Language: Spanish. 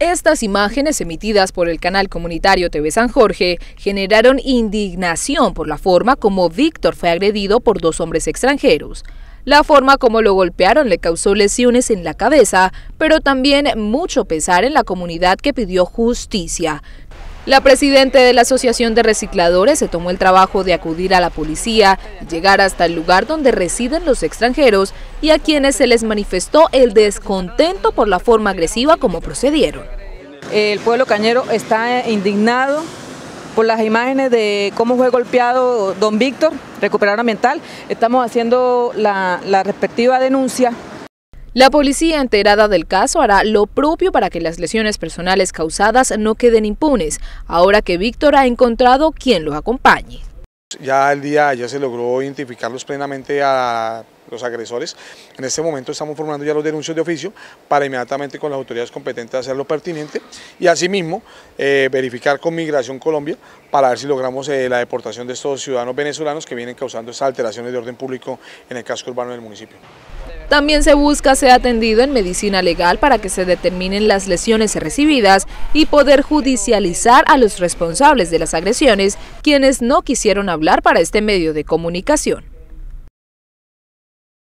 Estas imágenes emitidas por el canal comunitario TV San Jorge generaron indignación por la forma como Víctor fue agredido por dos hombres extranjeros. La forma como lo golpearon le causó lesiones en la cabeza, pero también mucho pesar en la comunidad que pidió justicia. La presidenta de la Asociación de Recicladores se tomó el trabajo de acudir a la policía llegar hasta el lugar donde residen los extranjeros y a quienes se les manifestó el descontento por la forma agresiva como procedieron. El pueblo cañero está indignado por las imágenes de cómo fue golpeado don Víctor, recuperador ambiental. Estamos haciendo la, la respectiva denuncia la policía enterada del caso hará lo propio para que las lesiones personales causadas no queden impunes, ahora que Víctor ha encontrado quien los acompañe. Ya el día ya se logró identificarlos plenamente a los agresores. En este momento estamos formando ya los denuncios de oficio para inmediatamente con las autoridades competentes hacer lo pertinente y asimismo eh, verificar con Migración Colombia para ver si logramos eh, la deportación de estos ciudadanos venezolanos que vienen causando estas alteraciones de orden público en el casco urbano del municipio. También se busca ser atendido en medicina legal para que se determinen las lesiones recibidas y poder judicializar a los responsables de las agresiones, quienes no quisieron hablar para este medio de comunicación.